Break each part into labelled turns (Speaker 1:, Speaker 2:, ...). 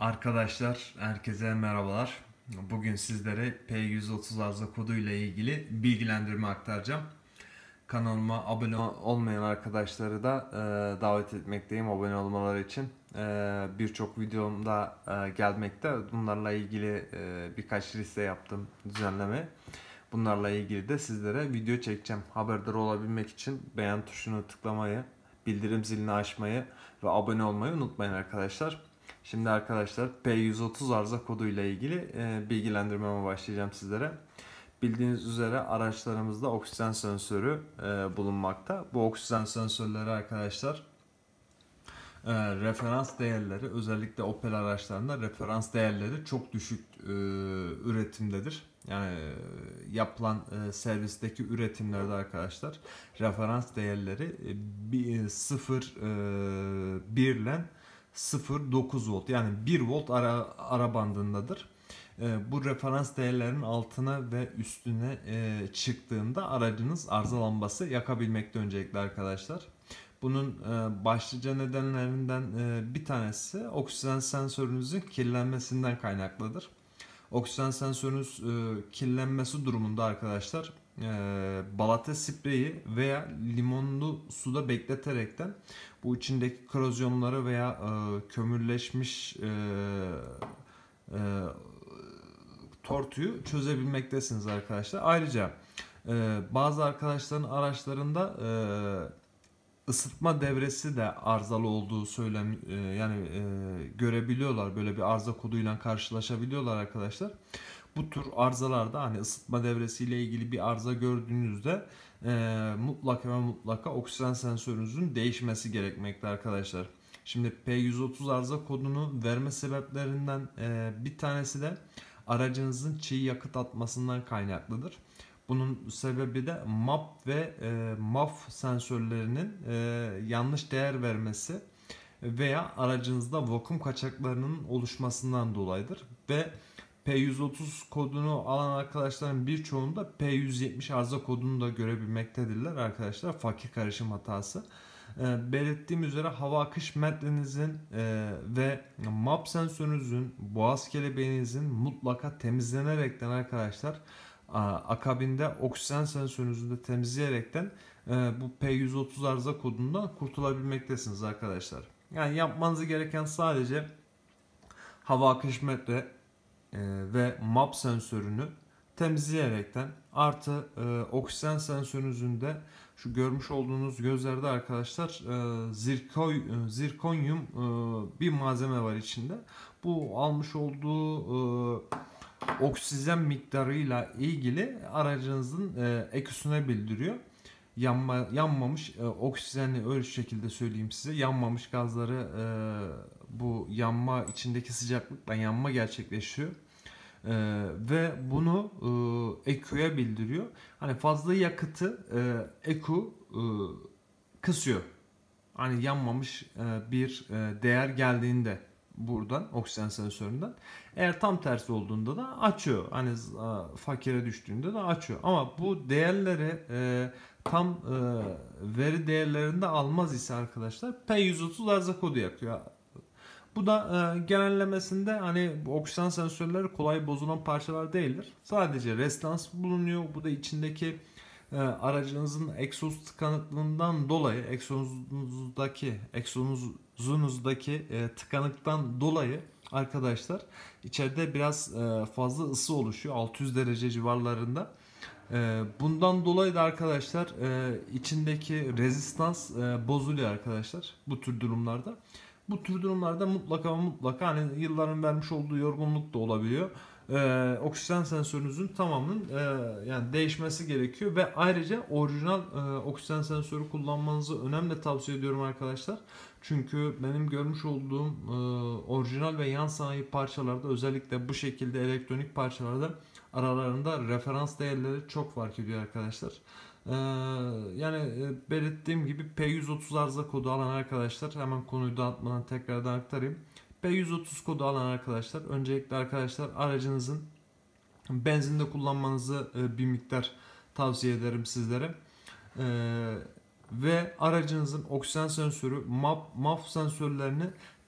Speaker 1: Arkadaşlar herkese merhabalar. Bugün sizlere P130 arıza kodu ile ilgili bilgilendirme aktaracağım. Kanalıma abone olmayan arkadaşları da e, davet etmekteyim abone olmaları için. E, Birçok videomda e, gelmekte. Bunlarla ilgili e, birkaç liste yaptım düzenleme. Bunlarla ilgili de sizlere video çekeceğim. Haberdar olabilmek için beğen tuşunu tıklamayı, bildirim zilini açmayı ve abone olmayı unutmayın arkadaşlar. Şimdi arkadaşlar P130 arıza kodu ile ilgili e, bilgilendirmeme başlayacağım sizlere. Bildiğiniz üzere araçlarımızda oksijen sensörü e, bulunmakta. Bu oksijen sensörleri arkadaşlar e, referans değerleri özellikle Opel araçlarında referans değerleri çok düşük e, üretimdedir. Yani e, yapılan e, servisteki üretimlerde arkadaşlar referans değerleri e, 0 e, 1 ile 0.9 volt yani 1 volt ara, ara bandındadır. E, bu referans değerlerin altına ve üstüne e, çıktığında aracınız arıza lambası yakabilmekte öncelikle arkadaşlar. Bunun e, başlıca nedenlerinden e, bir tanesi oksijen sensörünüzün kirlenmesinden kaynaklıdır. Oksijen sensörünüz e, kirlenmesi durumunda arkadaşlar e, balata spreyi veya limonlu suda bekleterekten bu içindeki korozyonları veya e, kömürleşmiş e, e, tortuyu çözebilmektesiniz arkadaşlar. Ayrıca e, bazı arkadaşların araçlarında e, ısıtma devresi de arızalı olduğu söylem e, yani e, görebiliyorlar böyle bir arıza koduyla karşılaşabiliyorlar arkadaşlar. Bu tür arızalarda hani ısıtma devresiyle ilgili bir arıza gördüğünüzde e, mutlaka ve mutlaka oksijen sensörünüzün değişmesi gerekmekte arkadaşlar. Şimdi P130 arıza kodunu verme sebeplerinden e, bir tanesi de aracınızın çiğ yakıt atmasından kaynaklıdır. Bunun sebebi de MAP ve e, MAF sensörlerinin e, yanlış değer vermesi veya aracınızda vakum kaçaklarının oluşmasından dolayıdır. Ve P130 kodunu alan arkadaşların birçoğunda P170 arıza kodunu da görebilmektedirler arkadaşlar. Fakir karışım hatası. E, belirttiğim üzere hava akış metrenizin e, ve MAP sensörünüzün, boğaz kelebeğinizin mutlaka temizlenerekten arkadaşlar akabinde oksijen sensörünüzü de temizleyerekten e, bu P130 arıza kodundan kurtulabilmektesiniz arkadaşlar. Yani yapmanız gereken sadece hava akış metre ve MAP sensörünü temizleyerekten artı e, oksijen sensörünüzün de şu görmüş olduğunuz gözlerde arkadaşlar e, zirkoy, e, zirkonyum e, bir malzeme var içinde. Bu almış olduğu e, oksijen miktarıyla ilgili aracınızın e, eküsüne bildiriyor. Yanma, yanmamış e, oksijenli öyle şekilde söyleyeyim size yanmamış gazları e, bu yanma içindeki sıcaklıkla yanma gerçekleşiyor. Ee, ve bunu e, EQ'ya bildiriyor. Hani fazla yakıtı e, EQ e, kısıyor. Hani yanmamış e, bir e, değer geldiğinde buradan oksijen sensöründen. Eğer tam tersi olduğunda da açıyor. Hani e, fakire düştüğünde de açıyor. Ama bu değerleri e, tam e, veri değerlerinde almaz ise arkadaşlar P130 arıza kodu yakıyor. Bu da e, genellemesinde hani oksijen sensörleri kolay bozulan parçalar değildir. Sadece restans bulunuyor. Bu da içindeki e, aracınızın egzoz tıkanıklığından dolayı egzozunuzdaki egzozunuzdaki e, tıkanıktan dolayı arkadaşlar içeride biraz e, fazla ısı oluşuyor 600 derece civarlarında. E, bundan dolayı da arkadaşlar e, içindeki rezistans e, bozuluyor arkadaşlar bu tür durumlarda. Bu tür durumlarda mutlaka mutlaka hani yılların vermiş olduğu yorgunluk da olabiliyor. Ee, oksijen sensörünüzün tamamının e, yani değişmesi gerekiyor ve ayrıca orijinal e, oksijen sensörü kullanmanızı önemli tavsiye ediyorum arkadaşlar. Çünkü benim görmüş olduğum e, orijinal ve yan sanayi parçalarda özellikle bu şekilde elektronik parçalarda aralarında referans değerleri çok fark ediyor arkadaşlar. Ee, yani e, belirttiğim gibi P130 arıza kodu alan arkadaşlar hemen konuyu dağıtmadan tekrardan aktarayım. P130 kodu alan arkadaşlar öncelikle arkadaşlar aracınızın benzinde kullanmanızı e, bir miktar tavsiye ederim sizlere. Ee, ve aracınızın oksijen sensörü, MAP, MAF sensörlerini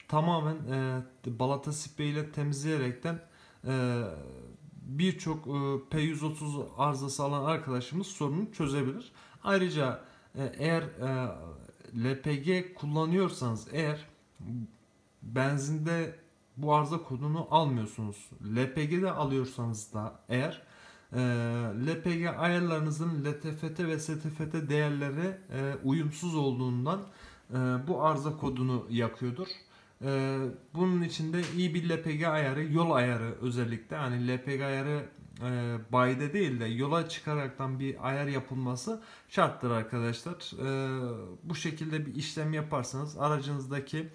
Speaker 1: tamamen e, balata spreyi ile temizleyerekten birçok e, P130 arızası alan arkadaşımız sorunu çözebilir. Ayrıca e, eğer e, LPG kullanıyorsanız eğer benzinde bu arıza kodunu almıyorsunuz. LPG'de alıyorsanız da eğer e, LPG ayarlarınızın LTFT ve STFT değerleri e, uyumsuz olduğundan e, bu arıza kodunu yakıyordur. E, bunun içinde iyi bir LPG ayarı, yol ayarı özellikle hani LPG ayarı e, bayide değil de yola çıkaraktan bir ayar yapılması şarttır arkadaşlar. E, bu şekilde bir işlem yaparsanız aracınızdaki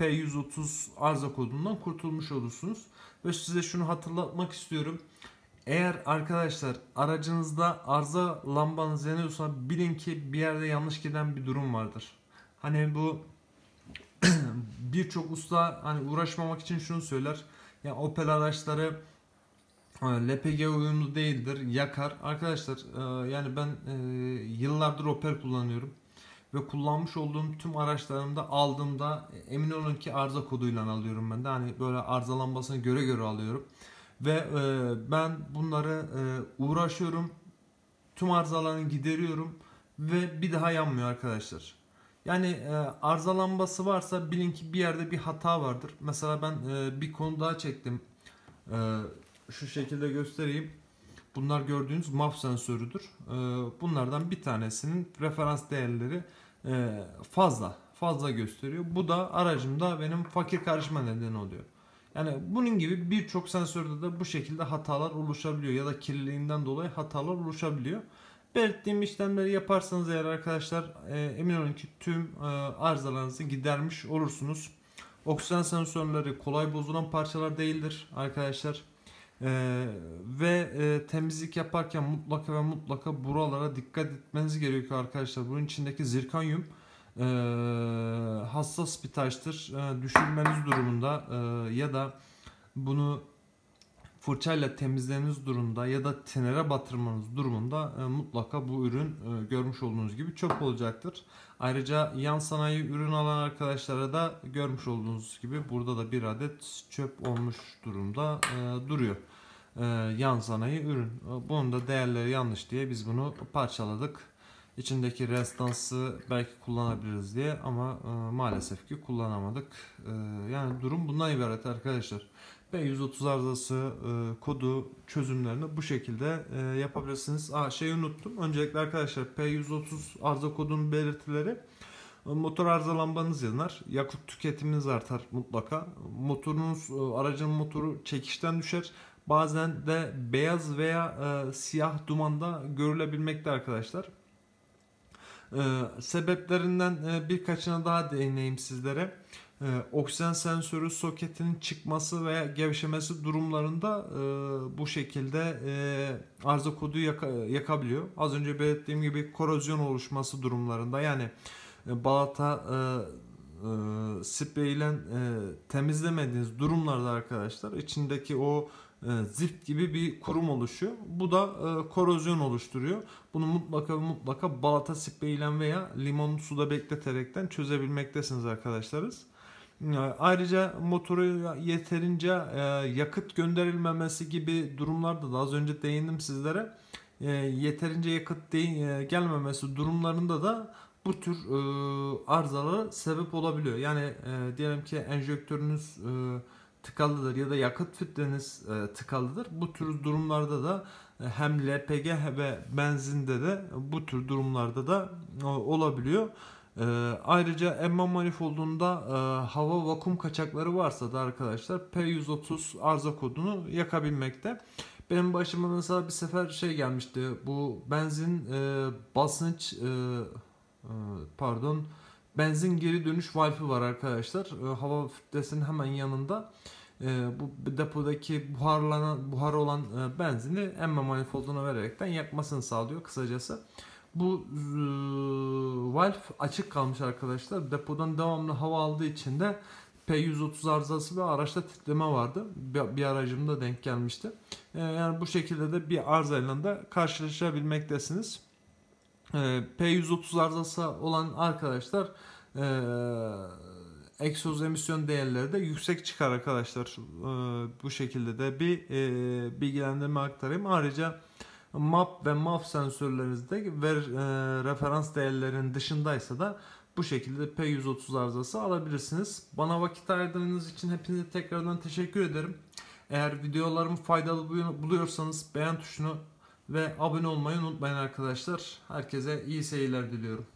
Speaker 1: P130 arıza kodundan kurtulmuş olursunuz. Ve size şunu hatırlatmak istiyorum. Eğer arkadaşlar aracınızda arıza lambanız yanıyorsa bilin ki bir yerde yanlış giden bir durum vardır. Hani bu birçok usta hani uğraşmamak için şunu söyler. Ya yani Opel araçları e, LPG uyumlu değildir, yakar. Arkadaşlar e, yani ben e, yıllardır Opel kullanıyorum ve kullanmış olduğum tüm araçlarımda aldığımda emin olun ki arıza koduyla alıyorum ben de. Hani böyle arızalanmasını göre göre alıyorum. Ve ben bunları uğraşıyorum. Tüm arızalarını gideriyorum ve bir daha yanmıyor arkadaşlar. Yani e, arızalanması varsa bilin ki bir yerde bir hata vardır. Mesela ben e, bir konu daha çektim. E, şu şekilde göstereyim. Bunlar gördüğünüz MAF sensörüdür. E, bunlardan bir tanesinin referans değerleri e, fazla fazla gösteriyor. Bu da aracımda benim fakir karışma nedeni oluyor. Yani bunun gibi birçok sensörde de bu şekilde hatalar oluşabiliyor ya da kirliliğinden dolayı hatalar oluşabiliyor. Belirttiğim işlemleri yaparsanız eğer arkadaşlar e, emin olun ki tüm e, arızalarınızı gidermiş olursunuz. Oksijen sensörleri kolay bozulan parçalar değildir arkadaşlar. Ee, ve e, temizlik yaparken mutlaka ve mutlaka buralara dikkat etmeniz gerekiyor arkadaşlar. Bunun içindeki zirkanyum e, hassas bir taştır. E, düşürmeniz durumunda e, ya da bunu fırçayla temizlemeniz durumunda ya da tenere batırmanız durumunda e, mutlaka bu ürün e, görmüş olduğunuz gibi çöp olacaktır. Ayrıca yan sanayi ürün alan arkadaşlara da görmüş olduğunuz gibi burada da bir adet çöp olmuş durumda e, duruyor. E, yan sanayi ürün. E, bunun da değerleri yanlış diye biz bunu parçaladık. İçindeki restansı belki kullanabiliriz diye ama e, maalesef ki kullanamadık. E, yani durum bundan ibaret arkadaşlar. P130 arızası e, kodu çözümlerini bu şekilde e, yapabilirsiniz. Aa, şeyi unuttum. Öncelikle arkadaşlar P130 arıza kodunun belirtileri e, motor arızalanmanız yanar. Yakıt tüketiminiz artar mutlaka. Motorunuz, e, aracın motoru çekişten düşer. Bazen de beyaz veya e, siyah dumanda görülebilmekte arkadaşlar. E, sebeplerinden e, birkaçına daha değineyim sizlere e, oksijen sensörü soketinin çıkması veya gevşemesi durumlarında e, bu şekilde e, arıza kodu yaka, yakabiliyor. Az önce belirttiğim gibi korozyon oluşması durumlarında yani e, balata e, e, spreyle e, temizlemediğiniz durumlarda arkadaşlar içindeki o e, zift gibi bir kurum oluşuyor. Bu da e, korozyon oluşturuyor. Bunu mutlaka mutlaka balata spreyiyle veya limon suda bekleterekten çözebilmektesiniz arkadaşlarız. Ayrıca motoru yeterince e, yakıt gönderilmemesi gibi durumlarda da az önce değindim sizlere. E, yeterince yakıt e, gelmemesi durumlarında da bu tür arızalara sebep olabiliyor. Yani diyelim ki enjektörünüz tıkalıdır ya da yakıt filtreniz tıkalıdır. Bu tür durumlarda da hem LPG ve benzinde de bu tür durumlarda da olabiliyor. Ee, ayrıca emma manifoldunda e, hava vakum kaçakları varsa da arkadaşlar P130 arıza kodunu yakabilmekte. Benim başıma mesela bir sefer şey gelmişti. Bu benzin e, basınç e, e, pardon benzin geri dönüş valfi var arkadaşlar. E, hava filtresinin hemen yanında. E, bu depodaki buharlanan buhar olan e, benzini emme manifolduna vererekten yakmasını sağlıyor kısacası. Bu e, valve açık kalmış arkadaşlar. Depodan devamlı hava aldığı için de P130 arızası ve araçta titreme vardı. Bir, bir aracımda denk gelmişti. E, yani bu şekilde de bir arızayla da karşılaşabilmektesiniz. E, P130 arızası olan arkadaşlar e, egzoz emisyon değerleri de yüksek çıkar arkadaşlar. E, bu şekilde de bir e, bilgilendirme aktarayım. Ayrıca MAP ve MAF sensörlerinizde ve e, referans değerlerinin dışındaysa da bu şekilde P130 arızası alabilirsiniz. Bana vakit ayırdığınız için hepinize tekrardan teşekkür ederim. Eğer videolarımı faydalı buluyorsanız beğen tuşunu ve abone olmayı unutmayın arkadaşlar. Herkese iyi seyirler diliyorum.